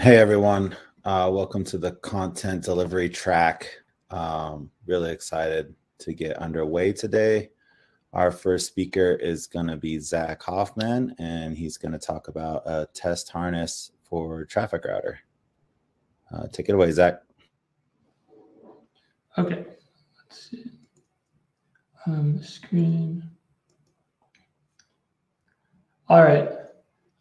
Hey everyone, uh, welcome to the content delivery track. Um, really excited to get underway today. Our first speaker is going to be Zach Hoffman, and he's going to talk about a test harness for Traffic Router. Uh, take it away, Zach. Okay, let's see. Um, screen. All right.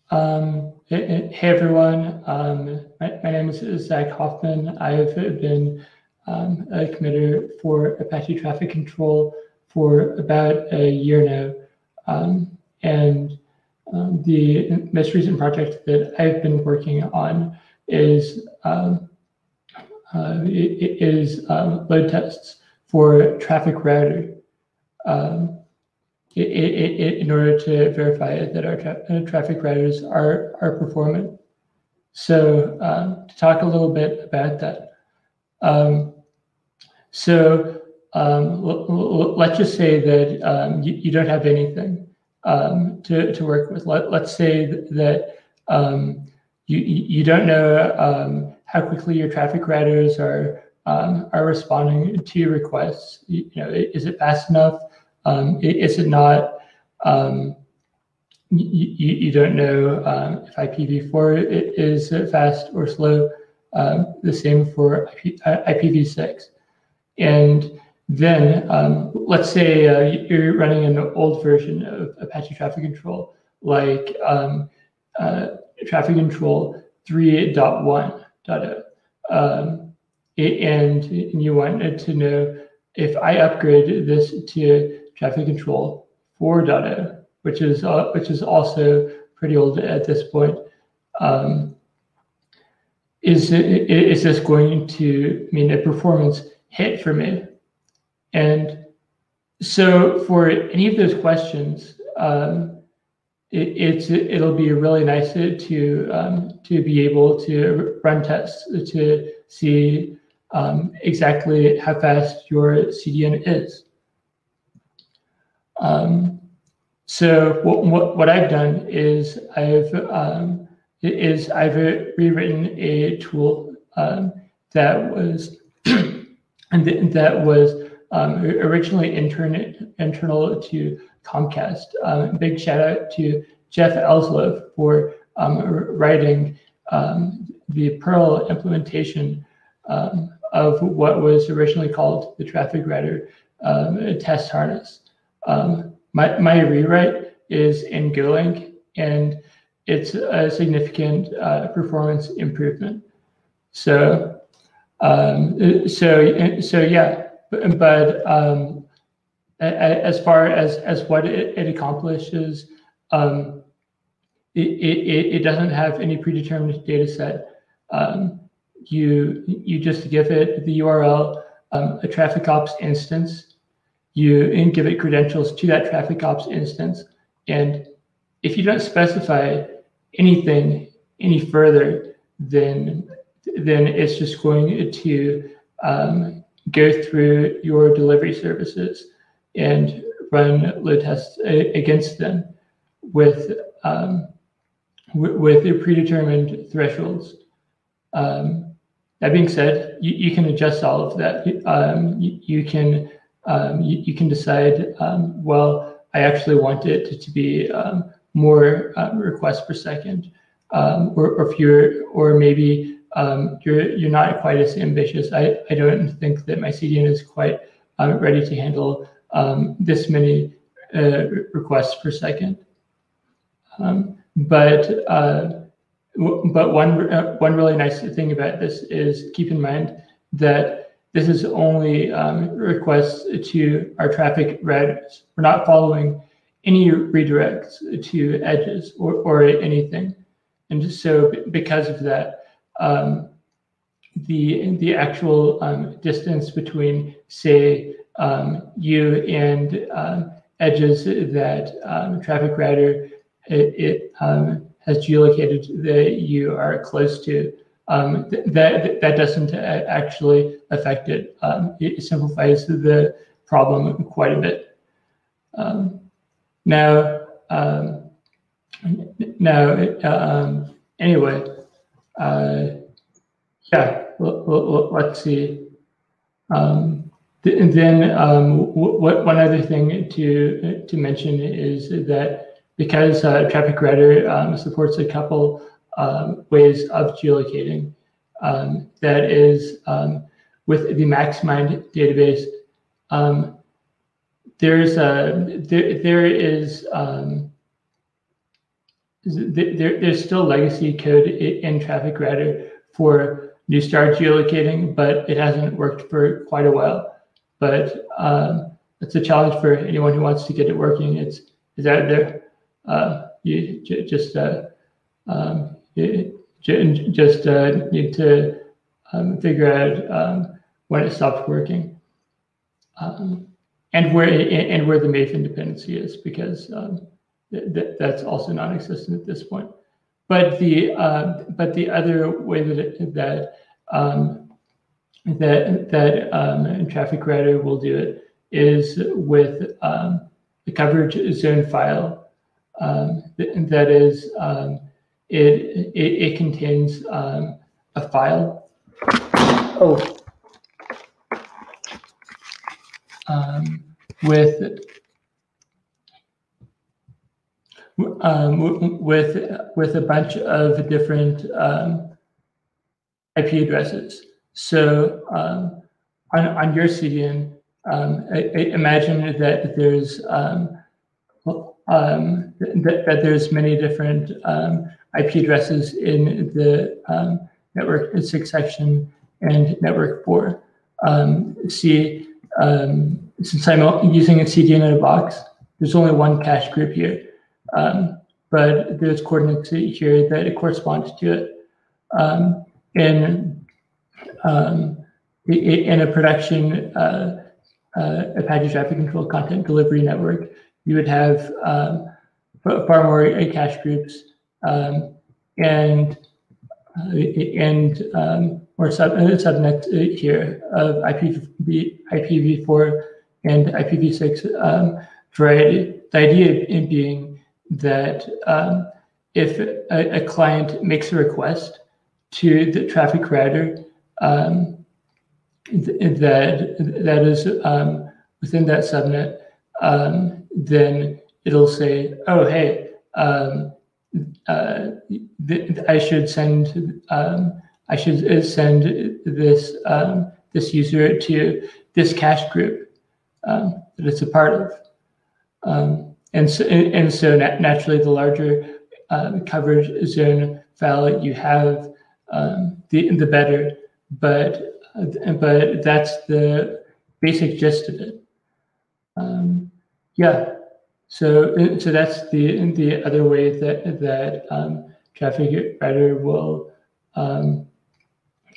Um, hey, everyone. Um, my, my, name is Zach Hoffman. I've been um, a committer for Apache Traffic Control for about a year now. Um, and um, the most recent project that I've been working on is um, uh, is load tests for Traffic Router. Um, in order to verify that our tra uh, traffic routers are, are performant. So um, to talk a little bit about that. Um, so um, let's just say that um, you, you, don't have anything um, to, to work with. Let, let's say that um, you, you don't know how quickly your traffic routers are, are responding to your requests. You, you know, is it fast enough? Um, is it not, um, you, you don't know um, if IPv4 is fast or slow, um, the same for IP, IPv6. And then um, let's say uh, you're running an old version of Apache Traffic Control, like um, uh, Traffic Control 3.1.0. Um, and, and you wanted to know if I upgrade this to traffic control 4.0, which is uh, which is also pretty old at this point. Um, is is this going to mean a performance hit for me? And so for any of those questions, um, it, it's it'll be really nice to um, to be able to run tests to see um, exactly how fast your CDN is. Um, so what, what, what, I've done is I've um, is I've rewritten a tool um, that was that was um, originally intern internal to Comcast. Um, big shout out to Jeff Elslow for um, writing the Perl implementation of what was originally called the traffic router test harness. Um, my, my rewrite is in Golang, and it's a significant uh, performance improvement. So, um, so, so yeah, but, but um, as far as as what it, it accomplishes, um, it, it, it doesn't have any predetermined data set. Um, you you just give it the URL, um, a traffic ops instance, you give it credentials to that traffic ops instance. And if you don't specify anything any further, then then it's just going to um, go through your delivery services and run load tests against them with um, with the predetermined thresholds. Um, that being said, you, you, can adjust all of that. Um, you, you, can um, you, you, can decide, um, well, I actually want it to, be um, more um, requests per second, um, or, or you're, or maybe um, you're you're not quite as ambitious. I, I don't think that my CDN is quite ready to handle this many uh, requests per second. but uh, but one uh, one really nice thing about this is keep in mind that this is only um, requests to our traffic routers. We're not following any redirects to edges or, or anything. And so because of that, um, the, the actual um, distance between, say, um, you and um, edges that um, traffic router it, it has geolocated that you are close to um, th that that doesn't actually affect it. Um, it simplifies the problem quite a bit. Um, now, um, now, um, anyway, uh, yeah, let's see. And then um, one other thing to to mention is that because uh, Traffic Router um, supports a couple um, ways of geolocating, um, that is um, with the Maxmind database, um, there's a there there is there, there's still legacy code in Traffic Router for Neustar geolocating, but it hasn't worked for quite a while. But um, it's a challenge for anyone who wants to get it working. It's is out there. Uh, you just uh, um, just uh, need to um, figure out um, when it stops working, um, and where and where the Maven dependency is, because um, th that's also non-existent at this point. But the uh, but the other way that that um, that that um, Traffic Router will do it is with um, the coverage zone file. Um, that is, um, it, it, it contains um, a file. Oh. Um, with um, with with a bunch of different um, IP addresses. So um, on, on your CDN, um, I, I imagine that there's um, um, that, that, there's many different IP addresses in the network six section and network four. see, since I'm using a CDN in a box, there's only one cache group here. Um, but there's coordinates here that correspond to it. Um, in, um, in a production uh, uh, Apache Traffic Control Content Delivery Network, you would have um, far more cache groups um, and uh, and um, more sub uh, subnets here of IPv, IPv4 and IPv6 um, variety. The idea being that um, if a, a, client makes a request to the traffic router um, th that that is um, within that subnet, um, then it'll say, "Oh, hey, um, uh, I should send um, I should send this this user to this cache group that it's a part of." Um, and so, and so naturally, the larger um, coverage zone file you have, um, the the better. But but that's the basic gist of it. Um, yeah. So so that's the the other way that that um, traffic router will um,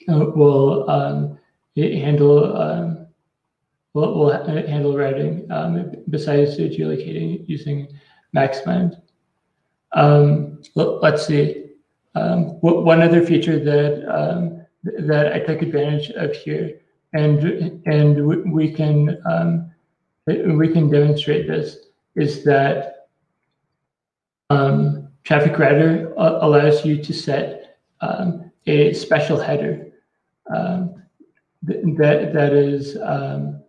will um, handle will, will handle routing um, besides geolocating using Maxmind. Um, let's see. Um, one other feature that um, that I took advantage of here, and and we can um, we can demonstrate this is that um, Traffic Router allows you to set a special header that that is um,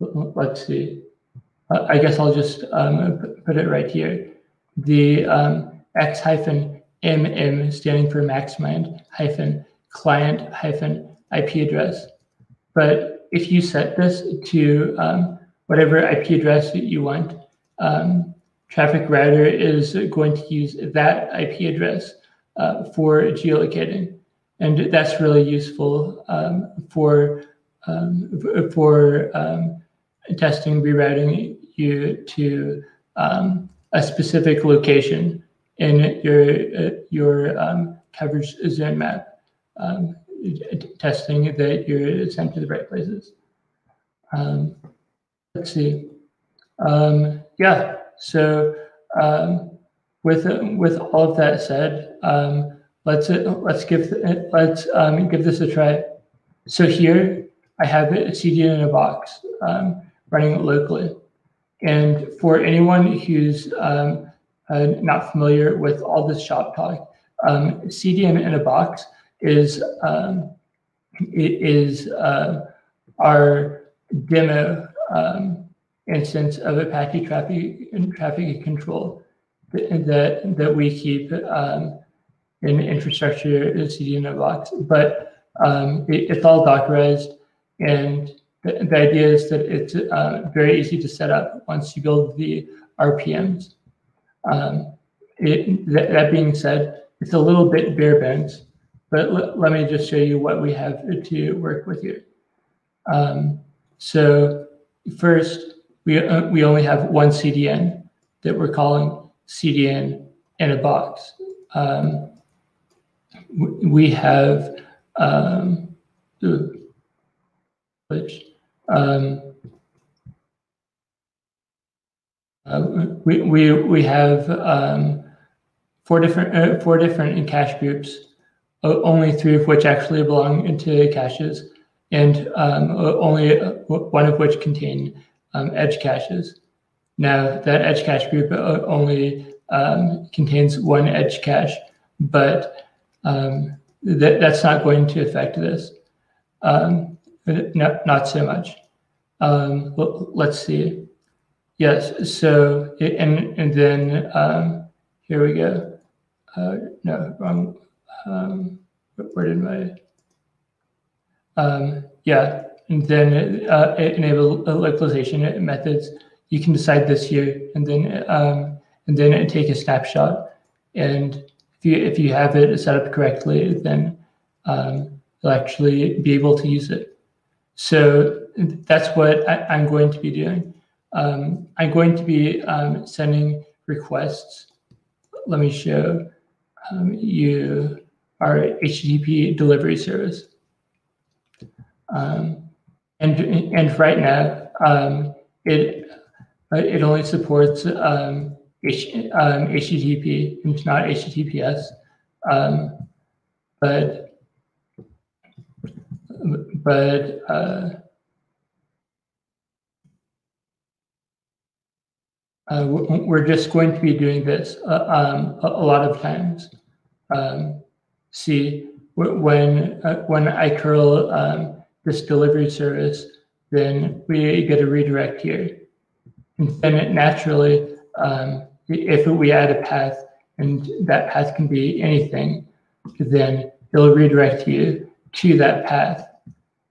let's see. Uh, I guess I'll just um, put it right here. The um, X hyphen MM standing for Maxmind hyphen client hyphen IP address. But if you set this to um, whatever IP address you want, um, Traffic Router is going to use that IP address uh, for geolocating. And that's really useful um, for um, for um, testing rerouting you to um, a specific location in your uh, your coverage zone map, testing that you're sent to the right places. Let's see. Um, yeah. So um, with with all of that said, um, let's let's give let's give this a try. So here I have a CDN in a box. Um, running locally. And for anyone who's um, uh, not familiar with all this shop talk, um, CDN in a box is um, is uh, our demo um, instance of Apache traffic and traffic control that that we keep um, in infrastructure in CDN box, but um, it, it's all Dockerized, and the, the, idea is that it's uh, very easy to set up once you build the RPMs. Um, it, that, that, being said, it's a little bit bare bones, but let me just show you what we have to work with here. Um, so first, we, uh, we only have one CDN that we're calling CDN in a box. Um, we have um, which um, uh, we, we, we have um, four different uh, four different cache groups, only three of which actually belong into caches, and um, only uh, one of which contain um, edge caches. Now that edge cache group only um, contains one edge cache, but um, that, that's not going to affect this. Um, no, not so much. Um, well, let's see. Yes, so, and, and then um, here we go. Uh, no, wrong. Um, where did my, um, yeah, and then uh, enable localization methods. You can decide this here and then, um, and then take a snapshot. And if you, if you have it set up correctly, then um, you'll actually be able to use it. So that's what I, am going to be doing. Um, I'm going to be um, sending requests. Let me show um, you our HTTP delivery service. Um, and, and right now, um, it, it only supports um, H, HTTP and not HTTPS. but but uh, uh, we're just going to be doing this uh, um, a, lot of times. Um, see, when uh, when I curl um, this delivery service, then we get a redirect here. And then it naturally, um, if we add a path, and that path can be anything, then it'll redirect you to that path.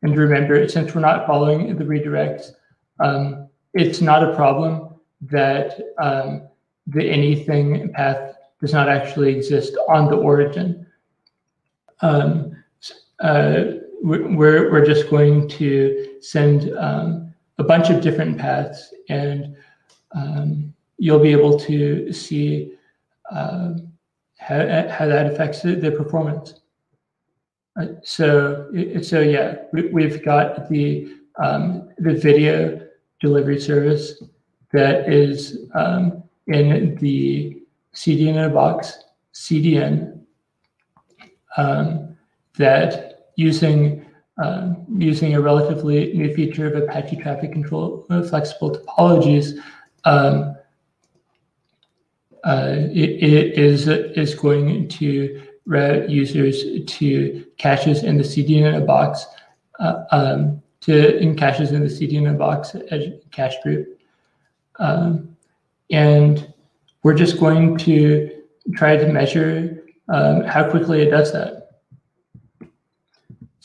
And remember, since we're not following the redirects, um, it's not a problem that um, the anything path does not actually exist on the origin. Um, uh, we're, we're just going to send um, a bunch of different paths and um, you'll be able to see uh, how, how that affects the, the performance. Uh, so, so yeah, we, have got the um, the video delivery service that is um, in the CDN in a box CDN um, that using um, using a relatively new feature of Apache traffic control uh, flexible topologies um, uh, it, it is is going to route users to caches in the CDN in a box, uh, um, to in caches in the CDN in a box cache group. Um, and we're just going to try to measure um, how quickly it does that.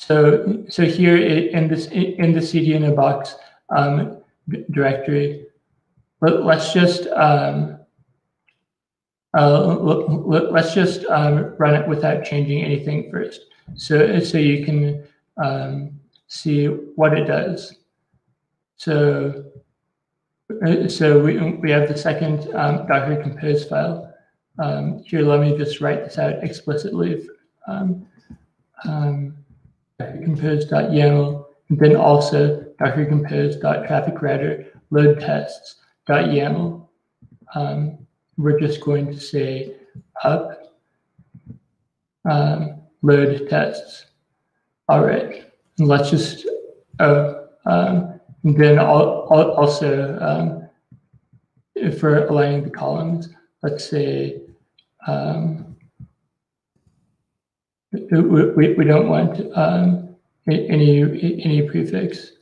So, so here in this in the CD in a box um, directory, let, us just um, uh, let's just um, run it without changing anything first. So, so you can um, see what it does. So, uh, so we, we have the second um, Docker compose file. Um, here, let me just write this out explicitly. Um, compose.yaml, and then also docker compose.trafficrouter load tests.yaml. Um, we're just going to say up um, load tests. All right, and let's just, oh, um, and then also um, for aligning the columns, let's say um, we, we don't want um, any any prefix.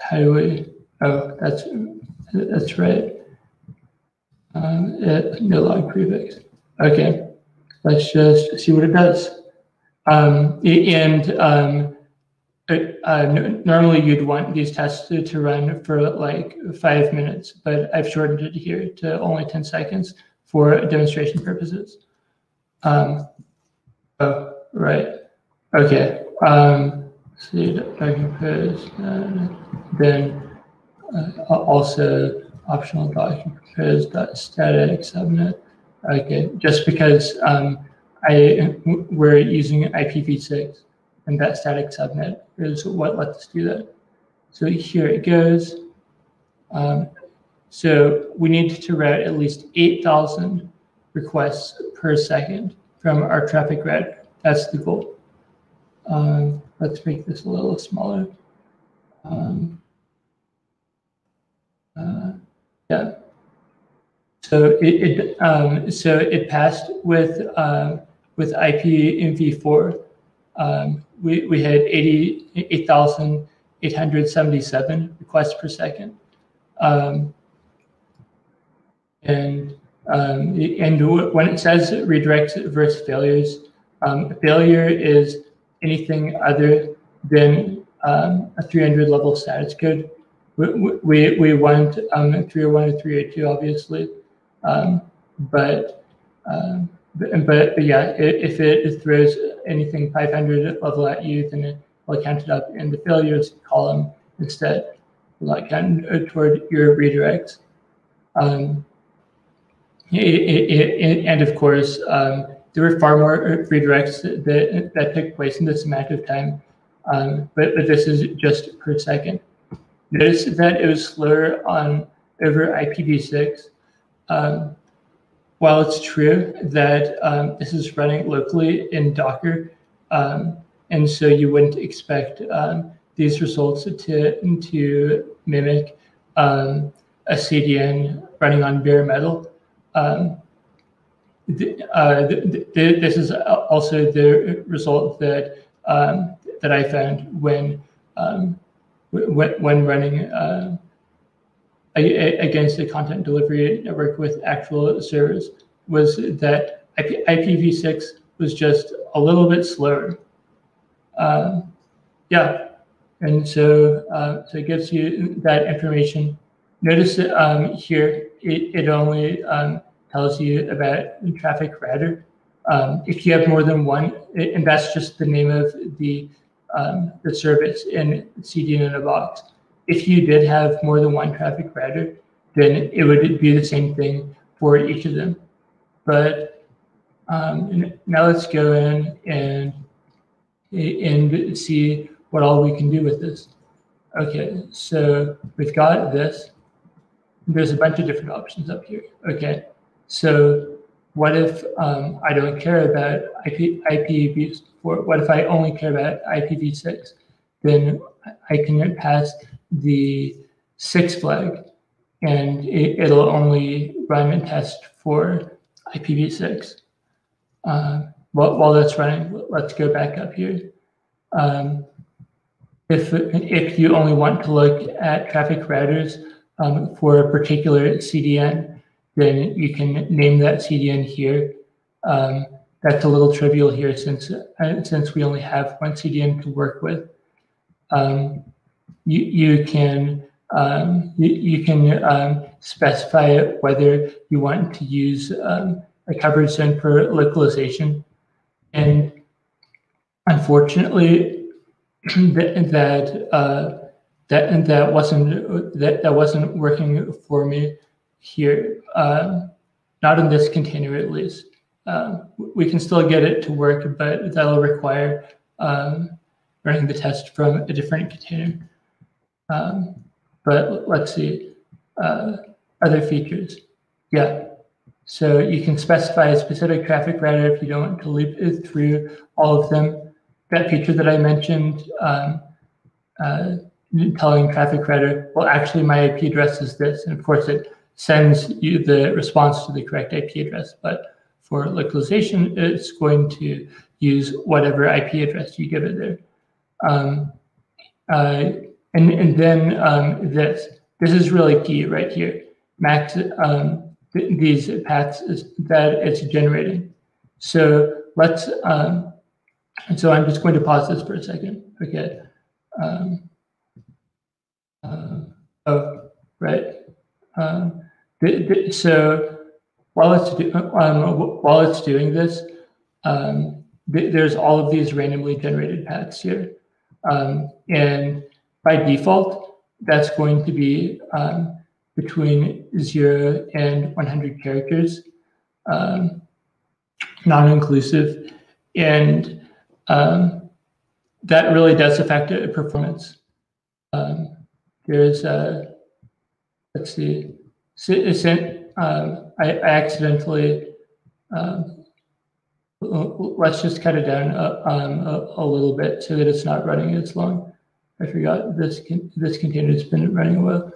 How do we? Oh, that's that's right. Um, it, no log prefix. Okay, let's just see what it does. Um, and um, uh, normally you'd want these tests to, to run for like five minutes, but I've shortened it here to only 10 seconds for demonstration purposes. Um, oh, right. Okay. Um, see, I compose, uh, then uh, also optional document compose dot static subnet. Okay, just because um, I we're using IPv6 and that static subnet is what lets us do that. So here it goes. Um, so we need to route at least 8,000 requests per second from our traffic red. That's the goal. Um, let's make this a little smaller. Um, uh, yeah. So it, it um, so it passed with uh, with IPv4. Um, we, we had 88,877 requests per second. Um, and um, and when it says redirects versus failures, um, failure is anything other than um, a 300 level status code. We, we, we want um, 301 or 302, obviously, um, but, um, but, but yeah, if it throws anything 500 level at you, then it will count it up in the failures column instead, like count toward your redirects. Um, and of course, um, there were far more redirects that, that took place in this amount of time, um, but, but this is just per second. Notice that it was slower on over IPv6. Um, while it's true that um, this is running locally in Docker, um, and so you wouldn't expect um, these results to, to mimic um, a CDN running on bare metal. Um, uh, th th this is also the result that um, that I found when when, when running uh, against a content delivery network with actual servers was that IP, IPv6 was just a little bit slower. Um, yeah, and so uh, so it gives you that information. Notice that um, here it, it only um, tells you about traffic router. Um, if you have more than one, and that's just the name of the um, the service in CDN in a box. If you did have more than one traffic router, then it would be the same thing for each of them. But um, now let's go in and and see what all we can do with this. Okay, so we've got this. There's a bunch of different options up here. Okay, so what if um, I don't care about IP, IPv4? What if I only care about IPv6? Then I can pass the six flag and it, will only run and test for IPv6. Uh, while, while that's running, let's go back up here. Um, if, if you only want to look at traffic routers um, for a particular CDN, then you can name that CDN here. Um, that's a little trivial here since uh, since we only have one CDN to work with. Um, you, you can um, you, you, can um, specify whether you want to use um, a coverage zone for localization. And unfortunately, that that uh, that that wasn't that that wasn't working for me here. Uh, not in this container, at least. Um, we can still get it to work, but that'll require um, running the test from a different container. Um, but let's see, uh, other features. Yeah, so you can specify a specific traffic router if you don't want to loop it through all of them. That feature that I mentioned, um, uh, telling traffic router, well, actually my IP address is this. And of course it sends you the response to the correct IP address. But for localization, it's going to use whatever IP address you give it there. Um, uh, and, and then um, this, this is really key right here. Max um, th these paths that it's generating. So let's, um, so I'm just going to pause this for a second. Okay. Um, uh, oh, right. Um, so while it's um, while it's doing this, um, th there's all of these randomly generated paths here, um, and by default, that's going to be um, between zero and 100 characters, um, non-inclusive, and um, that really does affect performance. There's a, let's see, um, I, accidentally, um, let's just cut it down a, um, a, a, little bit so that it's not running as long. I forgot this this container has been running a while.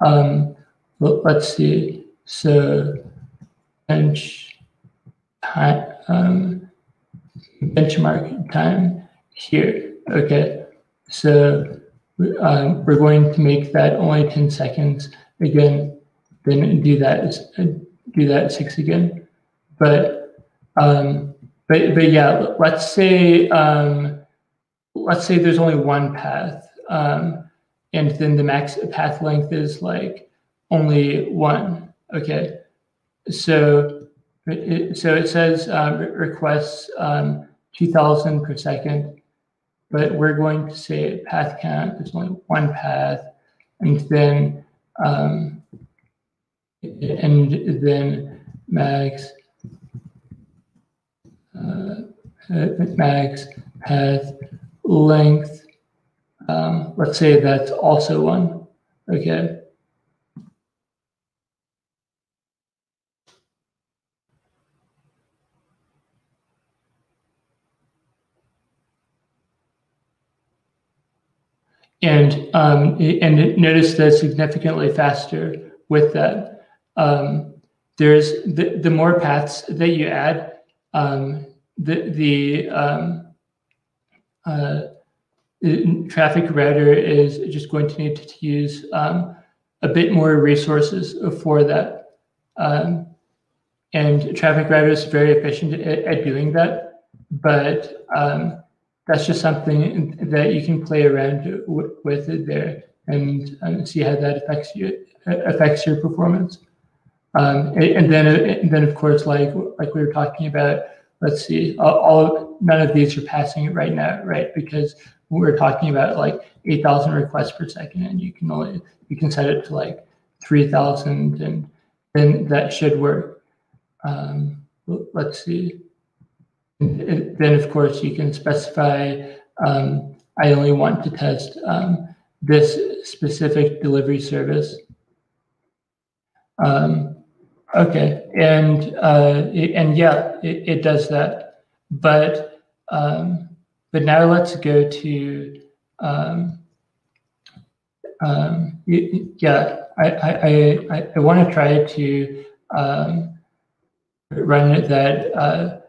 Um, let's see. So bench time, um, benchmark time here. Okay. So um, we're going to make that only 10 seconds. Again, then do that do that six again. But um, but but yeah, let's say um, let's say there's only one path, um, and then the max path length is like only one. Okay, so it, so it says um, requests um, 2,000 per second, but we're going to say path count. There's only one path, and then um, and then max uh, max path length. Um, let's say that's also one. Okay. And um, and notice that significantly faster with that. Um, there's the, the more paths that you add, um, the the um, uh, traffic router is just going to need to use um, a bit more resources for that. Um, and traffic router is very efficient at, at doing that, but um, that's just something that you can play around with it there and, and see how that affects you affects your performance. Um, and, then and then of course like like we were talking about let's see, all, all, none of these are passing it right now, right? Because we're talking about like 8,000 requests per second and you can only, you can set it to like 3,000 and then that should work. Um, let's see. And then of course you can specify, um, I only want to test um, this specific delivery service. Um, Okay, and uh, and yeah, it, it, does that. But um, but now let's go to um, um, yeah. I I I, I want to try to um, run that uh,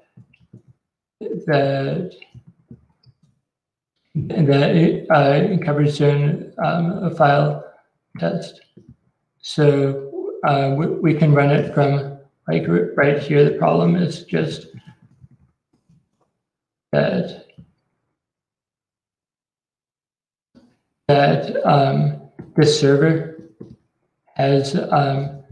that that uh, coverage zone um, file test. So uh, we, we, can run it from like right here. The problem is just that that um, this server has um,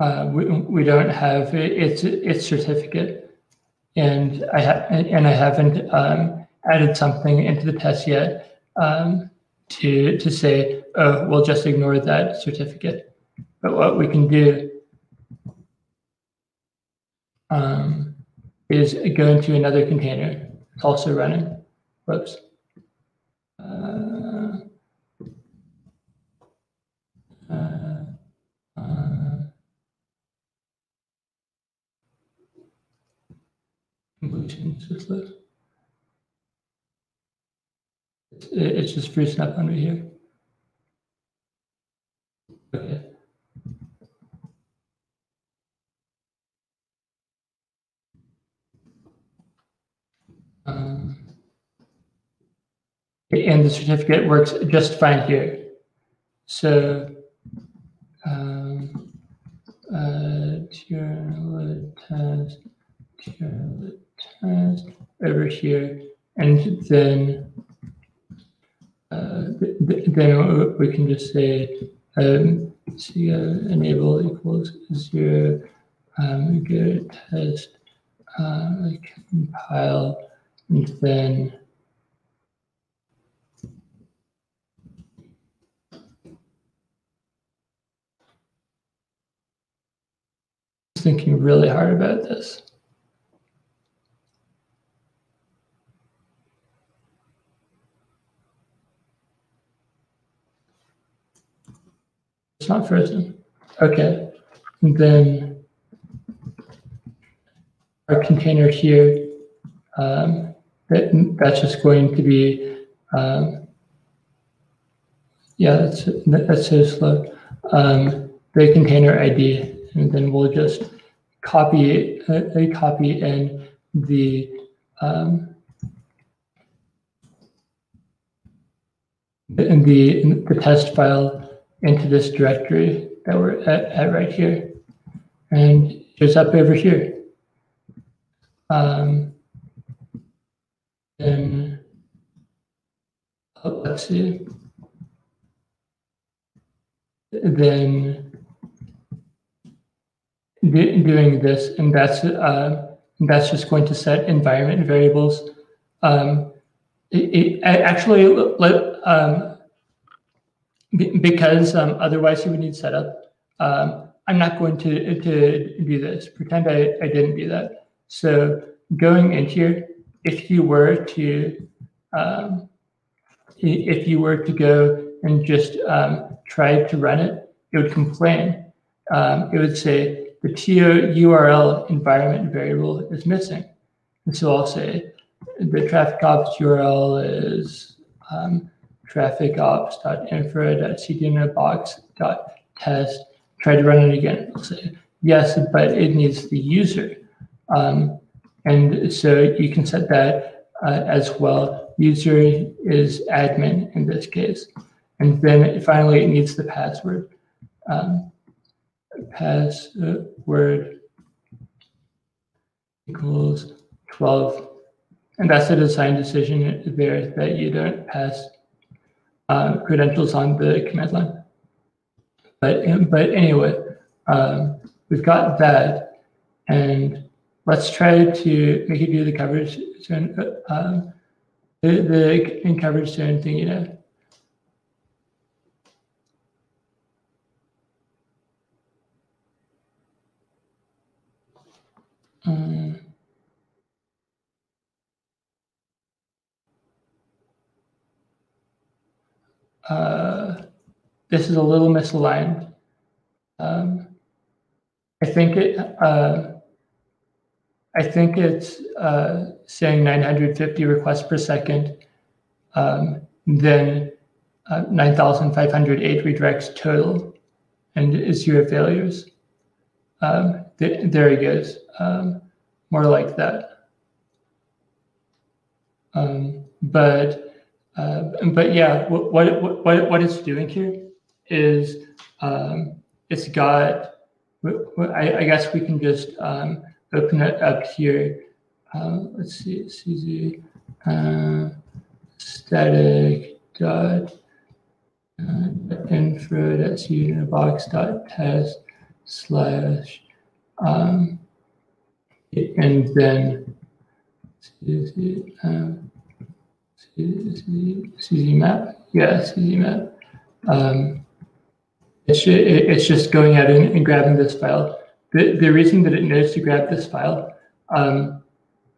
uh, we, we don't have its its certificate, and I ha- and I haven't um, added something into the test yet um, to to say oh, we'll just ignore that certificate. But what we can do um, is go into another container. It's also running. Whoops. Uh, uh, uh, It's just freezing up under here. And the certificate works just fine here. So, um, uh, test, test over here, and then uh, th then we can just say um, see enable equals zero, um, go test, uh, compile, then thinking really hard about this. It's not frozen. Okay. And then our container here, um, that, that's just going to be, um, yeah, that's, that's so slow. Um, the container ID, and then we'll just copy a, a copy in the um, in the in the test file into this directory that we're at, at right here, and it's up over here. Um, and see. Then doing this, and that's uh, that's just going to set environment variables. Um, it, it actually, um, because um, otherwise you would need setup. Um, I'm not going to to do this. Pretend I, I didn't do that. So going in here, if you were to um, if you were to go and just um, try to run it, it would complain. it would say the TO URL environment variable is missing. And so I'll say the traffic ops URL is um, trafficops.infra.cdnabox.test. Try to run it again. I'll say, yes, but it needs the user. Um, and so you can set that uh, as well. User is admin in this case. And then finally, it needs the password. Um, password equals 12. And that's a design decision there that you don't pass uh, credentials on the command line. But, but anyway, um, we've got that. And let's try to make it do the coverage zone, um, the, the zone thing, you know. Um, uh, this is a little misaligned. Um, I think it. Uh, I think it's uh, saying 950 requests per second, um, then uh, 9,508 redirects total, and zero failures. Um, th there he goes um, more like that. Um, but uh, but yeah, what, what what what it's doing here is um, it's got. I, I, guess we can just open it up here. Uh, let's see, CZ uh, static dot uh, info that's in a box dot test slash um, and then CZ, um, CZ, CZ map, yeah, CZ map. Um, it's, it's just going out and, and, grabbing this file. The, the reason that it knows to grab this file, um,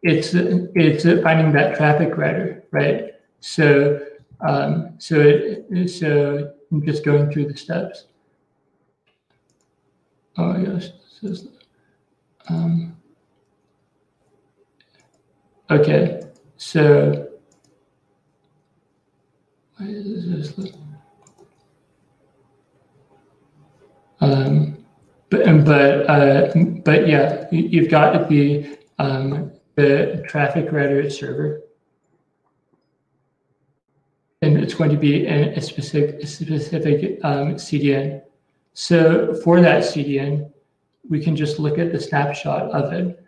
it's it's finding that traffic router, right? So um, so it so I'm just going through the steps. Oh yes, um, Okay, so um, but but uh, but yeah, you've got the um, the traffic router server. And it's going to be a, specific, specific um, CDN. So for that CDN, we can just look at the snapshot of it,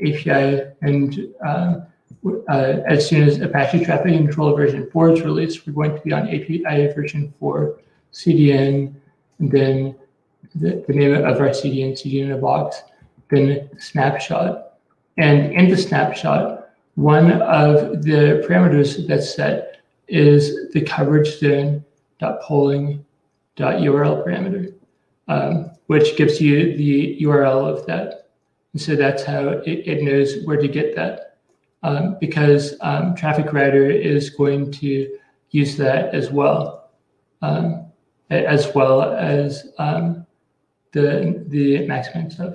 API, and um, uh, as soon as Apache Traffic Controller version 4 is released, we're going to be on API version 4, CDN, and then the, the name of our CDN, CDN in a box, then snapshot. And in the snapshot, one of the parameters that's set is the coverage zone dot polling dot URL parameter, um, which gives you the URL of that. And so that's how it, it knows where to get that um, because um, Traffic Router is going to use that as well, um, as well as um, the the maximum stuff.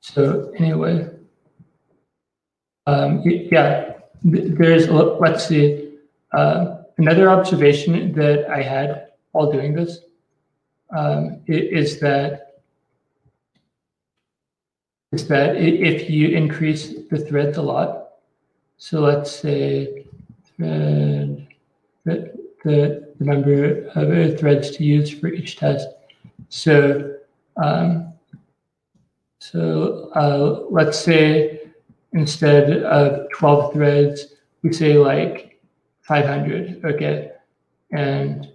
So anyway, um, yeah, there's let's see uh, another observation that I had while doing this um, is that is that if you increase the threads a lot, so let's say thread the, the, the number of threads to use for each test. So um, so uh, let's say instead of 12 threads, we say like 500, okay? And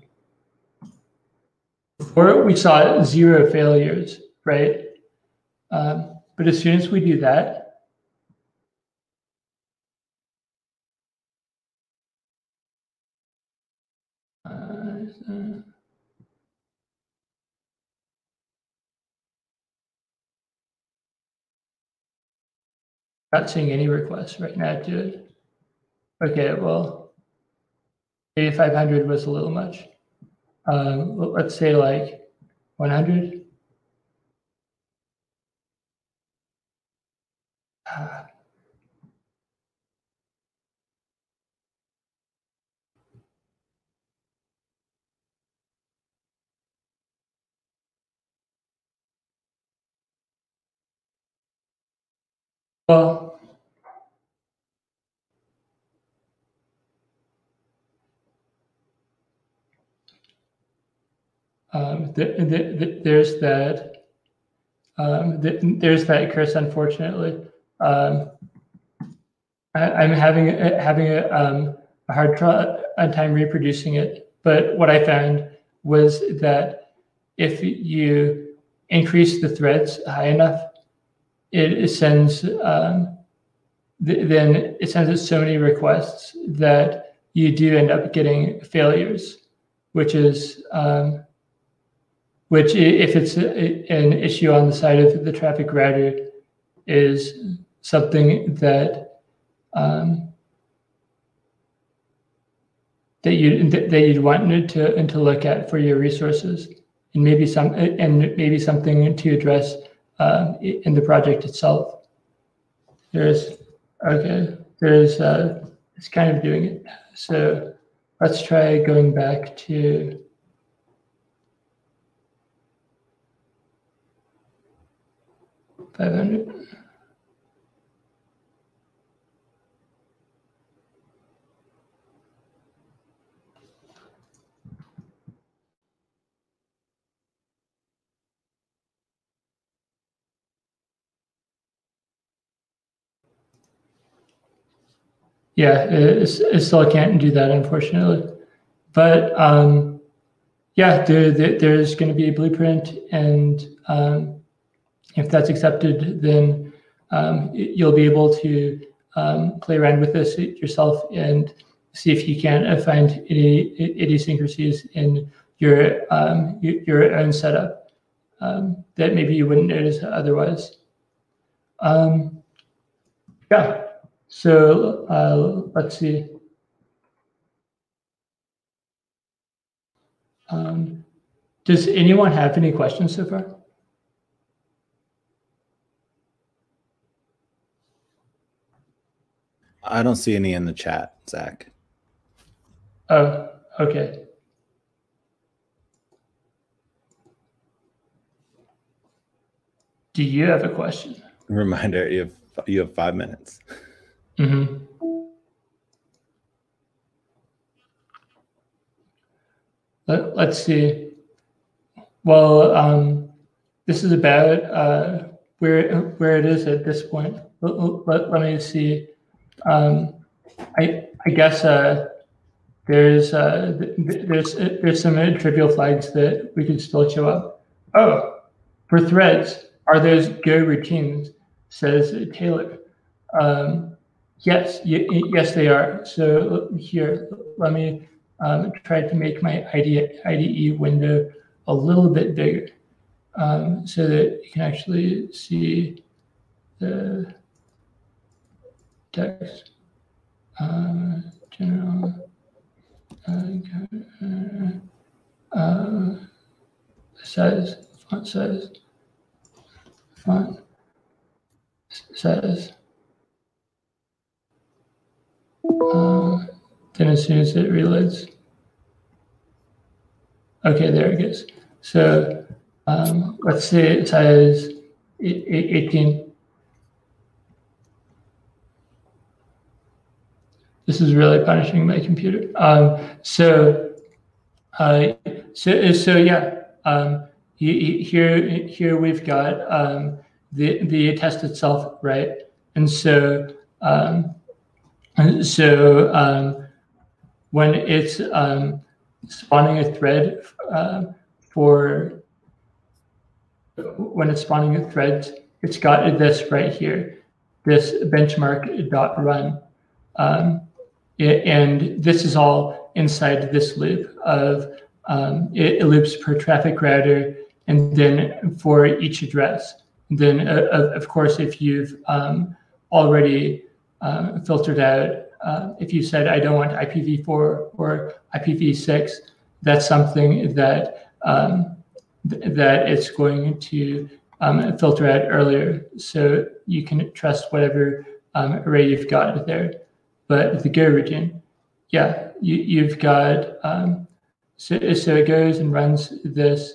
before we saw zero failures, right? Um, but as soon as we do that, Not seeing any requests right now to it. Okay, well, 8500 was a little much. Um, let's say like 100. Uh, Um, the, the, the, there's that. Um, there's that curse, unfortunately. Um, I, am having a, having a, um, a hard time reproducing it. But what I found was that if you increase the threads high enough, it, sends um, th- then it sends so many requests that you do end up getting failures, which is um, which if it's a, an issue on the side of the traffic router is something that um, that you that you'd want to to look at for your resources. And maybe some and maybe something to address uh, in the project itself. There's, okay, there's, uh, it's kind of doing it. So let's try going back to five hundred. Yeah, it, it still can't do that, unfortunately. But um, yeah, there, there, there's going to be a blueprint, and um, if that's accepted, then um, you'll be able to um, play around with this yourself and see if you can uh, find any idiosyncrasies in your um, your own setup um, that maybe you wouldn't notice otherwise. yeah. So uh, let's see. Um, does anyone have any questions so far? I don't see any in the chat, Zach. Oh, okay. Do you have a question? Reminder, you have you have five minutes. Mm-hmm. Let, let's see. Well, um, this is about uh, where where it is at this point. Let, let, let me see. Um, I I guess uh, there's uh, there's there's some trivial flags that we can still show up. Oh, for threads, are those Go routines? Says Taylor. Um, yes, yes, they are. So here, let me um, try to make my IDE, window a little bit bigger um, so that you can actually see the text. Uh, general uh, uh, size, font size, font size. Then as soon as it reloads, okay, there it goes. So um, let's say it says 18. This is really punishing my computer. Um, so, uh, so, so yeah, um, here, here we've got um, the, the test itself, right? And so, um, so um, when it's um, spawning a thread uh, for when it's spawning a thread, it's got this right here, this benchmark dot run. Um, and this is all inside this loop of um, it, it, loops per traffic router and then for each address. Then, uh, of, course, if you've um, already uh, filtered out, uh, if you said, I don't want IPv4 or IPv6, that's something that um, th- that it's going to um, filter out earlier. So you can trust whatever um, array you've got there. But the Go routine, yeah, you, you've got, um, so, so it goes and runs this,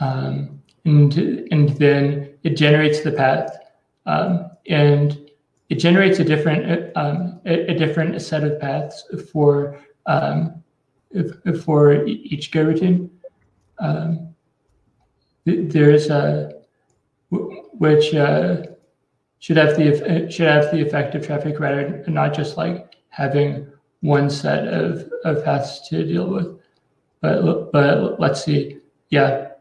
um, and, and then it generates the path. Um, and it generates a different, um, a, a, different set of paths for, um, for each Go routine. Um, there's a, which, uh, should have the should have the effect of traffic router, not just like having one set of, of paths to deal with. But but let's see, yeah,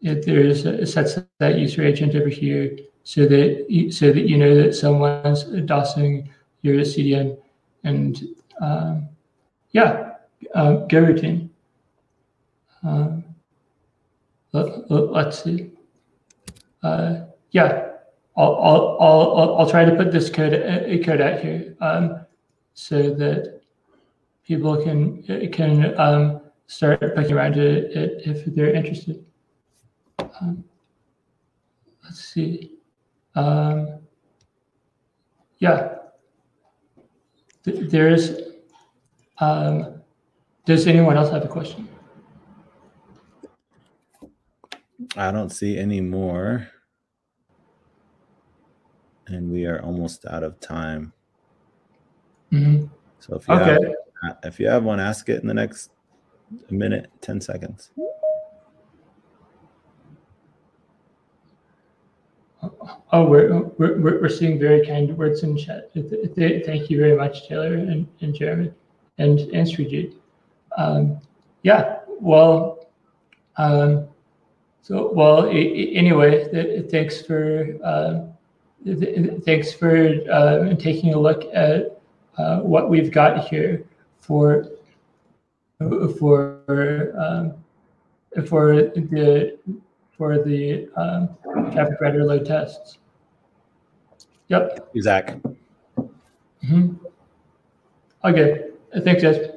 it, there's a, sets that user agent over here so that so that you know that someone's DOSing your CDN, and um, yeah, um, Go routine. Um, let, us see. Uh, yeah, I'll, I'll, I'll, I'll try to put this code, uh, code out here um, so that people can can um, start poking around it if they're interested. Um, let's see. Um, yeah, Th there is. Um, does anyone else have a question? I don't see any more and we are almost out of time. Mm-hmm. So if you okay. have if you have one, ask it in the next minute, ten seconds. Oh, we're, we're, we're seeing very kind words in chat. Thank you very much, Taylor and, and Jeremy and, and Srijeet. Um, yeah, well, um, so, well, anyway, thanks for uh, thanks for uh, taking a look at uh, what we've got here for for um, for the for the um, traffic router load tests. Yep. Zach. Mm-hmm. Okay. Thanks, guys.